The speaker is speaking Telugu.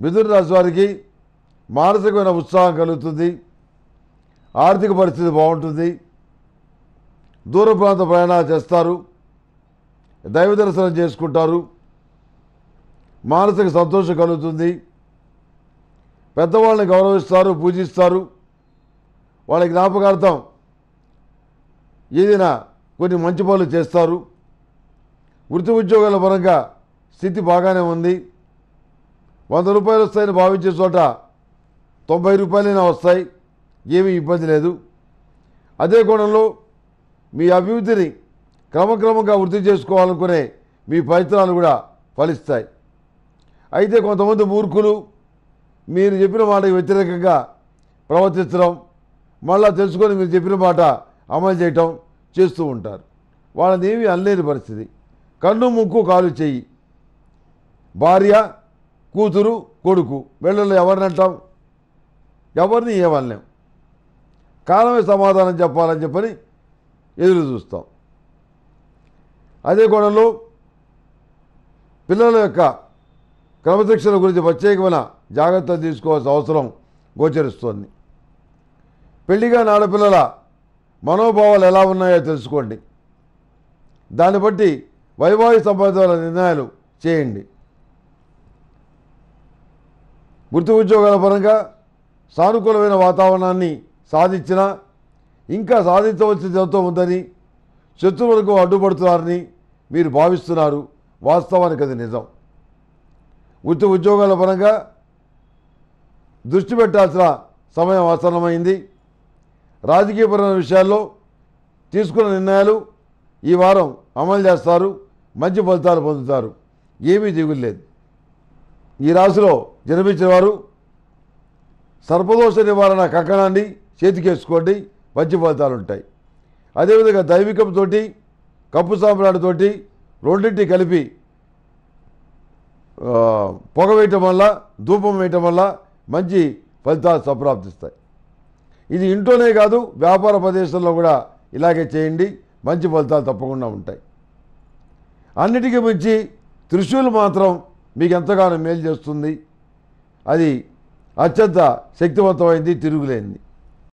మిథున రాశి వారికి మానసికమైన ఉత్సాహం కలుగుతుంది. ఆర్థిక పరిస్థితి బాగుంటుంది. దూర ప్రాంత ప్రయాణాలు చేస్తారు. దైవ దర్శనం చేసుకుంటారు. మానసిక సంతోషం కలుగుతుంది. పెద్దవాళ్ళని గౌరవిస్తారు పూజిస్తారు. వాళ్ళ జ్ఞాపకార్థం ఏదైనా కొన్ని మంచి పనులు చేస్తారు. వృత్తి ఉద్యోగాల పరంగా స్థితి బాగానే ఉంది. వంద రూపాయలు వస్తాయని భావించే చోట తొంభై రూపాయలైనా వస్తాయి. ఏమీ ఇబ్బంది లేదు. అదే కోణంలో మీ అభివృద్ధిని క్రమక్రమంగా వృద్ధి చేసుకోవాలనుకునే మీ ప్రయత్నాలు కూడా ఫలిస్తాయి. అయితే కొంతమంది మూర్ఖులు మీరు చెప్పిన మాటకి వ్యతిరేకంగా ప్రవర్తించడం మళ్ళా తెలుసుకొని మీరు చెప్పిన మాట అమలు చేయటం చేస్తూ ఉంటారు. వాళ్ళని ఏమీ అనలేని పరిస్థితి. కన్ను ముక్కు కాలు చెయ్యి. భార్య కూతురు కొడుకు. వీళ్ళలో ఎవరిని అంటాం ఎవరిని ఏమనలేం. కాలమే సమాధానం చెప్పాలని చెప్పని ఎదురు చూస్తాం. అదే కోణంలో పిల్లల యొక్క క్రమశిక్షణ గురించి ప్రత్యేకమైన జాగ్రత్తలు తీసుకోవాల్సిన అవసరం గోచరిస్తోంది. పెళ్ళిగా ఆడపిల్లల మనోభావాలు ఎలా ఉన్నాయో తెలుసుకోండి. దాన్ని బట్టి వైవాహిక సంబంధాల నిర్ణయాలు చేయండి. వృత్తి ఉద్యోగాల పరంగా సానుకూలమైన వాతావరణాన్ని సాధించినా ఇంకా సాధించవలసింది ఎంతో ఉందని శత్రువులకు అడ్డుపడుతున్నారని మీరు భావిస్తున్నారు. వాస్తవానికి అది నిజం. వృత్తి ఉద్యోగాల పరంగా దృష్టి పెట్టాల్సిన సమయం ఆసన్నమైంది రాజకీయపరమైన విషయాల్లో తీసుకున్న నిర్ణయాలు ఈ వారం అమలు చేస్తారు. మంచి ఫలితాలు పొందుతారు. ఏమీ దిగులు లేదు. ఈ రాశిలో జన్మించిన వారు సర్పదోష నివారణ కంకణాన్ని చేతికేసుకోండి మంచి ఫలితాలు ఉంటాయి అదేవిధంగా దైవికంతో కప్పు సాంబ్రాడితోటి రెండింటి కలిపి పొగ వేయటం వల్ల ధూపం వేయటం వల్ల మంచి ఫలితాలు సంప్రాప్తిస్తాయి. ఇది ఇంట్లోనే కాదు వ్యాపార ప్రదేశంలో కూడా ఇలాగే చేయండి మంచి ఫలితాలు తప్పకుండా ఉంటాయి. అన్నిటికీ మించి త్రిశూలు మాత్రం మీకు ఎంతగానో మేలు చేస్తుంది. అది అత్యంత శక్తివంతమైంది తిరుగులేనిది.